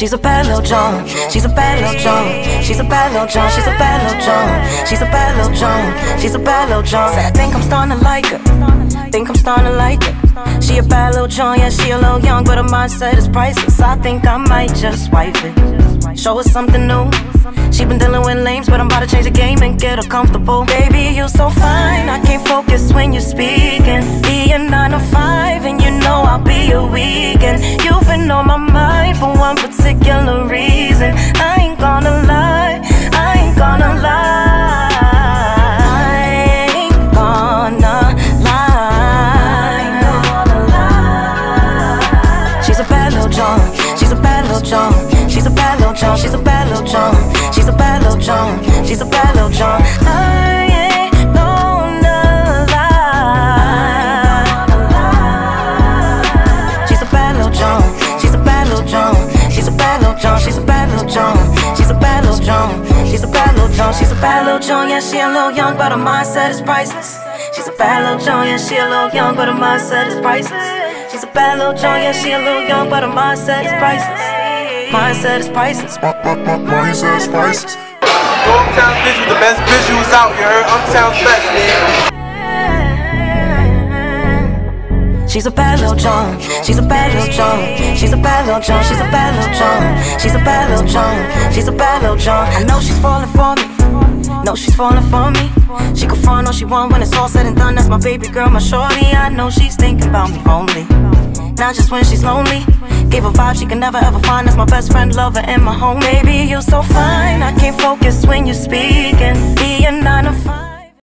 She's a bad little John. She's a bad little John. She's a bad little John. She's a bad little John. She's a bad little John. She's a bad little. Said I think I'm starting to like her. Think I'm starting to like it. She a bad little John, yeah, she a little young, but her mindset is priceless. I think I might just wipe it. Show her something new. She been dealing with lames, but I'm about to change the game and get her comfortable. Baby, you so fine, I can't focus when you're speaking. Be a nine to five, and you know I'll be a weekend. You've been on my little John. She's a bad little John. She's a bad little John. She's a bad little John. She's a bad little John. I ain't gonna lie. She's a bad little John. She's a bad little John. She's a bad little John. She's a bad little John. She's a bad little John. She's a bad little John. Yeah, she a little young, but her mindset is priceless. She's a bad little John. Yeah, she a little young, but her mindset is priceless. She's a bad little John. Yeah, she a little young, but her mindset is priceless. Mindset is priceless. Mindset is priceless. Uptown Visual, the best visuals out, you heard? Uptown's best, man. She's a bad little John. She's a bad little John. She's a bad little John. She's a bad little John. She's a bad little John. She's a bad little John. I know she's falling for me. Know she's falling for me. She can find all she want when it's all said and done. That's my baby girl, my shorty. I know she's thinking about me only. Not just when she's lonely. Gave a vibe she can never ever find. That's my best friend, lover, and my home. Baby, you're so fine. I can't focus when you speak.